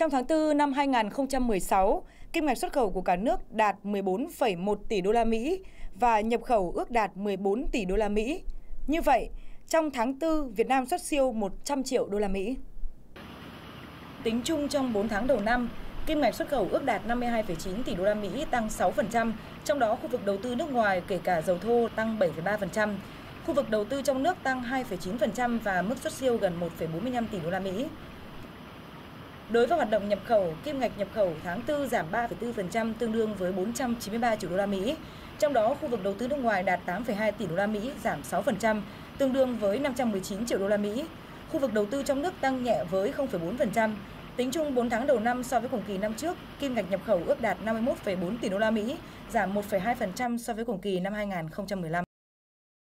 Trong tháng 4 năm 2016, kim ngạch xuất khẩu của cả nước đạt 14,1 tỷ đô la Mỹ và nhập khẩu ước đạt 14 tỷ đô la Mỹ. Như vậy, trong tháng 4, Việt Nam xuất siêu 100 triệu đô la Mỹ. Tính chung trong 4 tháng đầu năm, kim ngạch xuất khẩu ước đạt 52,9 tỷ đô la Mỹ, tăng 6%, trong đó khu vực đầu tư nước ngoài kể cả dầu thô tăng 7,3%, khu vực đầu tư trong nước tăng 2,9% và mức xuất siêu gần 1,45 tỷ đô la Mỹ. Đối với hoạt động nhập khẩu, kim ngạch nhập khẩu tháng 4 giảm 3,4% tương đương với 493 triệu đô la Mỹ. Trong đó, khu vực đầu tư nước ngoài đạt 8,2 tỷ đô la Mỹ, giảm 6%, tương đương với 519 triệu đô la Mỹ. Khu vực đầu tư trong nước tăng nhẹ với 0,4%. Tính chung 4 tháng đầu năm so với cùng kỳ năm trước, kim ngạch nhập khẩu ước đạt 51,4 tỷ đô la Mỹ, giảm 1,2% so với cùng kỳ năm 2015.